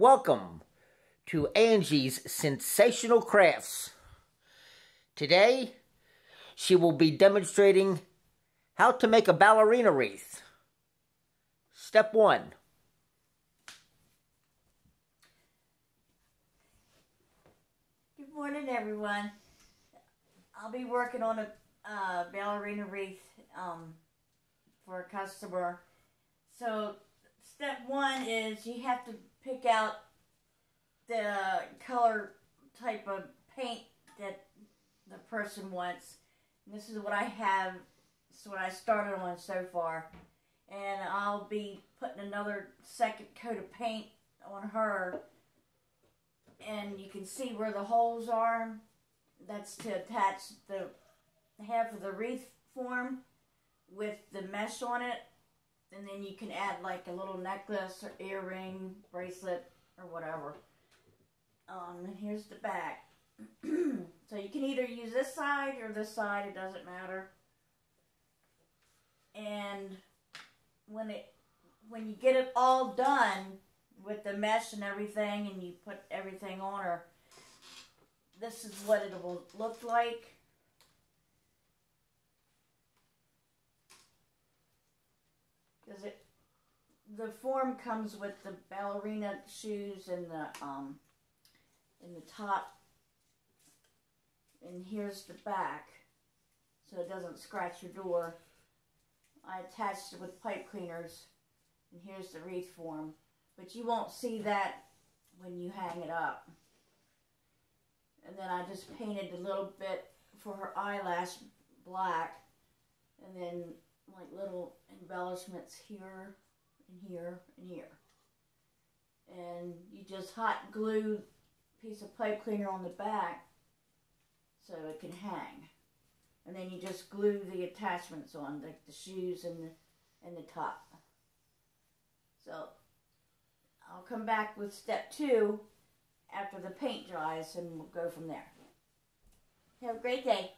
Welcome to Angie's Scentsational Crafts. Today, she will be demonstrating how to make a ballerina wreath. Step 1. Good morning, everyone. I'll be working on a uh, ballerina wreath um, for a customer. So, step one is you have to pick out the color type of paint that the person wants. And this is what I have, this is what I started on so far. And I'll be putting another second coat of paint on her. And you can see where the holes are. That's to attach the half of the wreath form with the mesh on it. And then you can add like a little necklace or earring, bracelet, or whatever. Um, and here's the back. so you can either use this side or this side, it doesn't matter. And when it when you get it all done with the mesh and everything and you put everything on her, this is what it will look like. Because it the form comes with the ballerina shoes and the um in the top and here's the back so it doesn't scratch your door. I attached it with pipe cleaners and here's the wreath form but you won't see that when you hang it up. And then I just painted a little bit for her eyelash black and then like little embellishments here and here and here. And you just hot glue piece of pipe cleaner on the back so it can hang. And then you just glue the attachments on, like the shoes and the, and the top. So I'll come back with step two after the paint dries and we'll go from there. Have a great day.